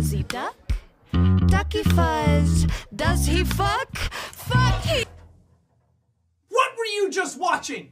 Fuzzy duck, ducky fuzz. Does he fuck? Fuck he. What were you just watching?